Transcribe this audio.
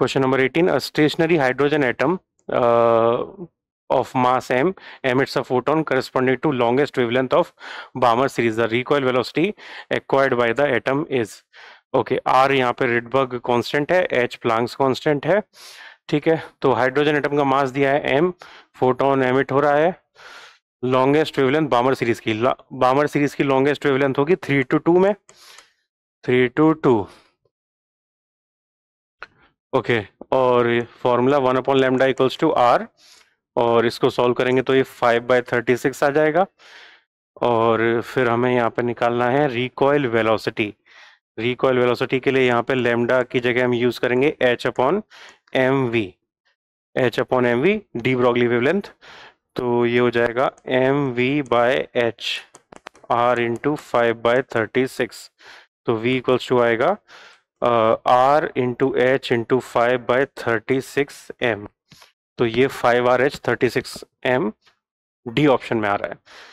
Question number 18 stationary hydrogen atom of mass M emits a photon corresponding to longest wavelength of Balmer series the recoil velocity acquired by the atom is okay R यहाँ पे Rydberg constant है H Planck's constant है, ठीक है? तो hydrogen atom का मास दिया है एम फोटोन एमिट हो रहा है लॉन्गेस्ट वेवलेंथ बामर सीरीज़ की। बामर सीरीज़ की लॉन्गेस्ट वेवलेंथ होगी थ्री टू टू में थ्री टू टू ओके, और formula one upon lambda equals to R और इसको सॉल्व करेंगे तो ये फाइव बाई थर्टी सिक्स आ जाएगा। और फिर हमें यहाँ पे निकालना है रिकॉयल वेलोसिटी रिकॉयल वेलोसिटी के लिए यहाँ पे लेमडा की जगह हम यूज़ करेंगे H upon M V H upon M V de Broglie wavelength तो ये हो जाएगा M V by H R into five by thirty six तो वी इक्वल्स टू आएगा R into H into five by thirty six M तो ये five R H thirty six M D option में आ रहा है।